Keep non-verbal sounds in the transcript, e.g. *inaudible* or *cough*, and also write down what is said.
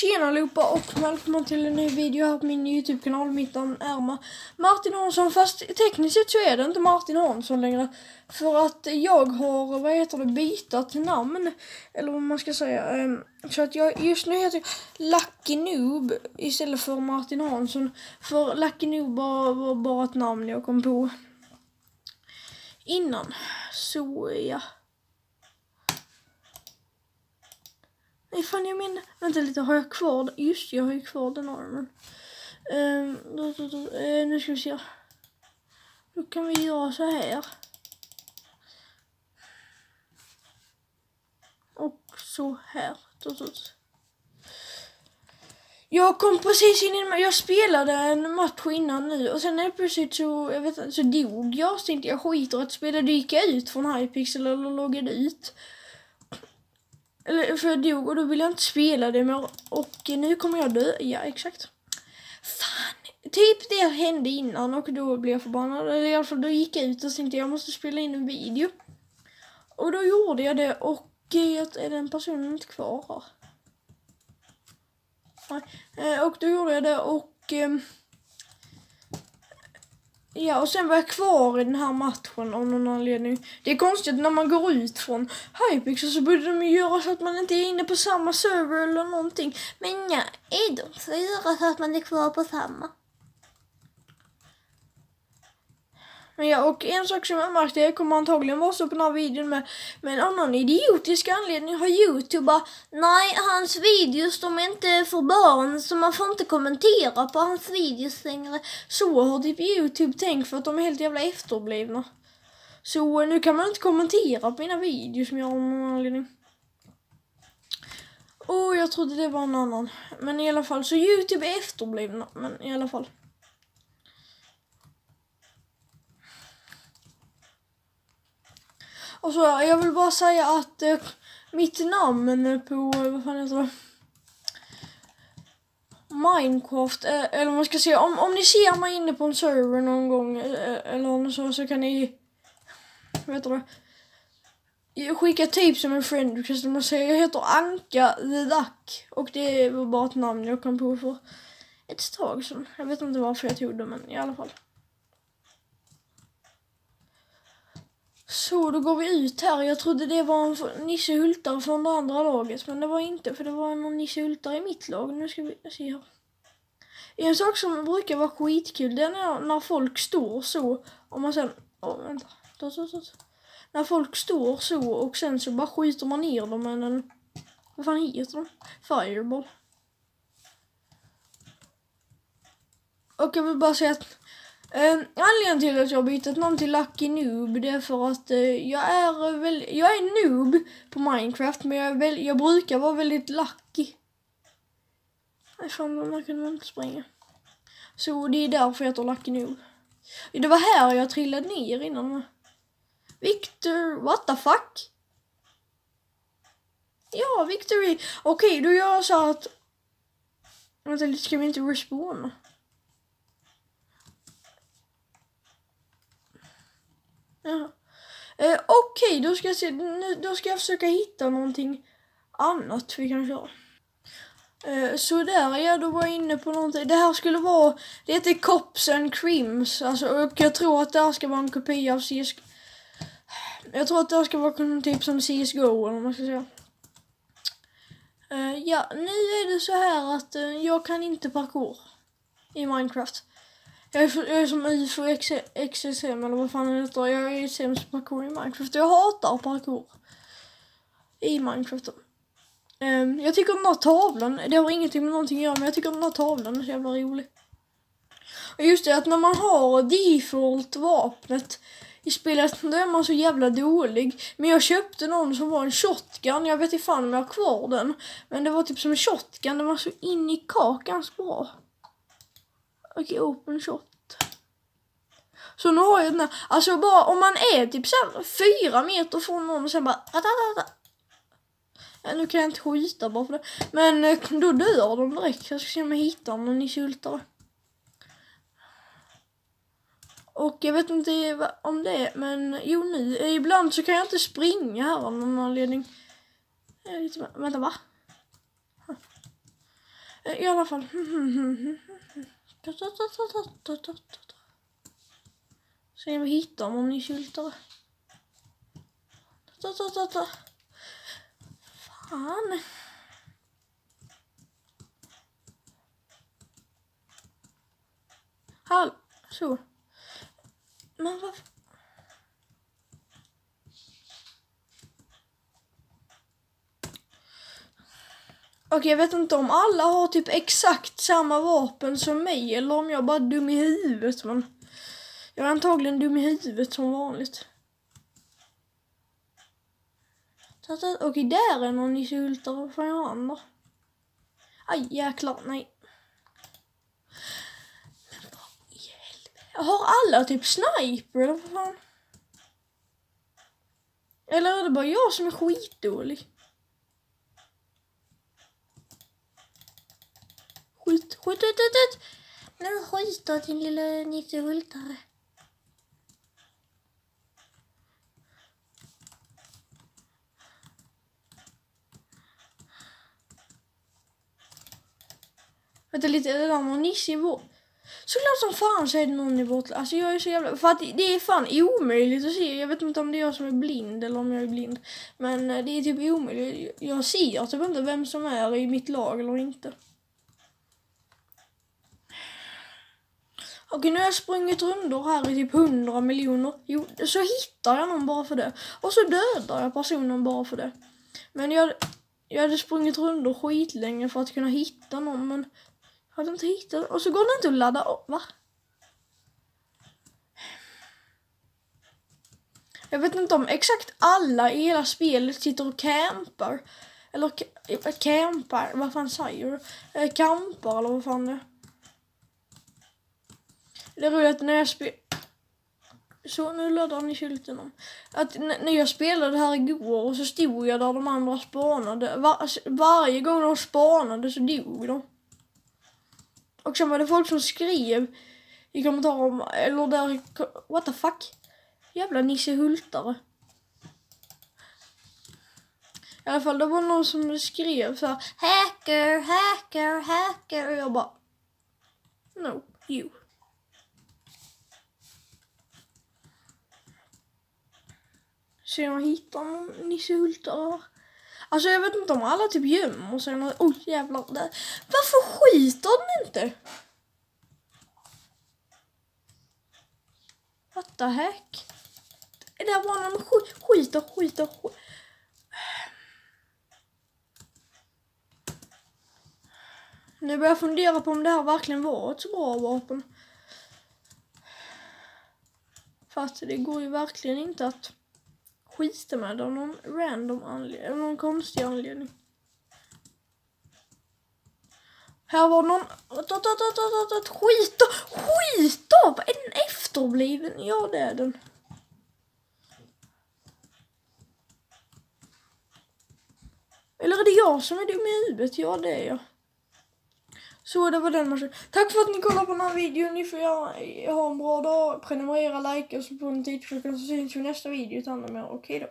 Tjena allihopa och välkomna till en ny video här på min Youtube-kanal. Mitt namn är Ma- Martin Hansson fast tekniskt sett så är det inte Martin Hansson längre. För att jag har, vad heter det, bytt namn. Eller vad man ska säga. Ehm, så att jag just nu heter jag Lucky Noob istället för Martin Hansson. För Lucky Noob var, var bara ett namn jag kom på innan. Så ja. Nej fan jag menar, vänta lite, har jag kvar den? Just jag har ju kvar den armen. Um, då, då, då, eh, nu ska vi se. Då kan vi göra så här. Och så här. Då, då, då. Jag kom precis in i jag spelade en match innan nu och sen helt plötsligt så, jag vet inte, så dog jag. Så tänkte jag skiter i att spela, då gick jag ut från Hypixel eller loggade ut. Eller för jag dog och då ville jag inte spela det mer och nu kommer jag dö. Ja, exakt. Fan, typ det hände innan och då blev jag förbannad. Eller i alla fall då gick jag ut och tänkte jag måste spela in en video. Och då gjorde jag det och eh, jag, är den personen inte kvar här? Nej. Eh, och då gjorde jag det och ehm, Ja, och sen var jag kvar i den här matchen av någon anledning. Det är konstigt när man går ut från Hypixel så borde de ju göra så att man inte är inne på samma server eller någonting. Men nej, de så göra så att man är kvar på samma. Men ja, och en sak som jag märkte, det kommer antagligen vara så på den här videon med, med en annan idiotisk anledning har Youtube bara, nej hans videos de är inte för barn så man får inte kommentera på hans videos längre. Så har typ Youtube tänkt för att de är helt jävla efterblivna. Så eh, nu kan man inte kommentera på mina videos som jag av någon anledning. Och jag trodde det var en annan. Men i alla fall, så Youtube är efterblivna. Men i alla fall. Och så, jag vill bara säga att eh, mitt namn eh, på, vad fan heter det? Minecraft, eh, eller vad man ska säga, om, om ni ser mig inne på en server någon gång eh, eh eller så, så kan ni, vad heter det? Skicka tips som en friend request om man säger jag heter Anka the Duck och det var bara ett namn jag kom på för ett tag sedan. Jag vet inte varför jag tog det men i alla fall. Så, då går vi ut här. Jag trodde det var en Nisse Hultare från det andra laget, men det var inte för det var någon Nisse Hultare i mitt lag. Nu ska vi se här. En sak som brukar vara skitkul, det är när, när folk står så, och man sen... Åh, vänta. Då, då, då. När folk står så och sen så bara skjuter man ner dem med en... Vad fan heter de? Fireball. Och jag vill bara säga att Eh, anledningen till att jag har bytt namn till Lucky Noob det är för att eh, jag är väl, jag är noob på Minecraft men jag, väl, jag brukar vara väldigt lucky. Nej fan, den här kunde man inte springa. Så det är därför jag heter Lucky Noob. Det var här jag trillade ner innan. Victor, what the fuck? Ja, Victory. Okej, då gör jag så att... Vänta lite, ska vi inte respawna? Eh, Okej, då ska jag se. Nu, då ska jag försöka hitta någonting annat vi kan köra. Eh, så där, ja då var jag inne på någonting. Det här skulle vara, det heter Cops and Crims. Alltså, och jag tror att det här ska vara en kopia av CS. Jag tror att det här ska vara typ som CSGO eller vad man ska säga. Eh, ja, nu är det så här att eh, jag kan inte parkour i Minecraft. Jag är, så, jag är som UFO XSM eller vad fan det heter. Jag är sämst på parkour i Minecraft. Jag hatar parkour. I Minecraft. Um, jag tycker den här tavlan, det har ingenting med någonting att göra men jag tycker den här tavlan är så jävla rolig. Och just det att när man har default vapnet i spelet då är man så jävla dålig. Men jag köpte någon som var en shotgun, jag vet inte fan om jag har kvar den. Men det var typ som en shotgun, den var så in i kakan så bra. Okej, open shot. Så nu har jag den här, alltså bara om man är typ så här fyra meter från någon och sen bara. Ja, nu kan jag inte skjuta bara för det. Men eh, då dör de direkt. Jag ska se om jag hittar någon i. Och jag vet inte om det är, men jo nu. Eh, ibland så kan jag inte springa här av någon anledning. Eh, lite, vänta va? I alla fall. *laughs* Se om vi hittar om ni syltare. Fan. Hallå, så. Men varför? Okej, jag vet inte om alla har typ exakt samma vapen som mig eller om jag bara är dum i huvudet men jag är antagligen dum i huvudet som vanligt. Okej, där är någon i sultar. Vad fan gör han då? Aj, jäklar, nej. Men vad i helvete? Har alla typ sniper eller vad fan? Eller är det bara jag som är skitdålig? Skjut, skjut, skjut, skjut! Nu då din lilla nissehultare. Vänta lite, är det där någon Nisse i vår? Såklart som fan så är det någon i vårt Alltså jag är så jävla... För att det är fan omöjligt att se. Jag vet inte om det är jag som är blind eller om jag är blind. Men eh, det är typ omöjligt. Jag ser typ inte vem som är i mitt lag eller inte. Okej, nu har jag sprungit rundor här i typ hundra miljoner. Jo, så hittar jag någon bara för det. Och så dödar jag personen bara för det. Men jag, jag hade sprungit rundor skitlänge för att kunna hitta någon, men jag hade inte hittat Och så går det inte att ladda upp, va? Jag vet inte om exakt alla i hela spelet sitter och campar. Eller eh, campar, vad fan säger du? Eh, campar eller vad fan det är. Det är roligt när jag spelar... Så nu laddar ni skylten om. Att när jag spelade här igår och så stod jag där de andra spanade. Var, alltså, varje gång de spanade så dog de. Och sen var det folk som skrev i kommentarer, om... eller där, what the fuck? Jävla Nisse Hultare. I alla fall, det var någon som skrev så här, hacker, hacker, hacker. Och jag bara, no, you. Se om jag hittar någon Nisse Hultar. Alltså jag vet inte om alla typ gömmer sig. Oj oh, jävlar. Varför skiter den inte? What the heck? Det där var någon sk skiter, skiter, skiter. Nu börjar jag fundera på om det här verkligen var ett så bra vapen. För att det går ju verkligen inte att skiter med av någon random anledning, någon konstig anledning. Här var någon... Skit Skit av! Är den efterbliven? Ja, det är den. Eller är det jag som är dum i huvudet? Ja, det är jag. Så det var den matchen. Tack för att ni kollade på den här videon. Ni får ha en bra dag. Prenumerera, likea och så på notificationen så syns vi i nästa video. Ta hand om er och hejdå.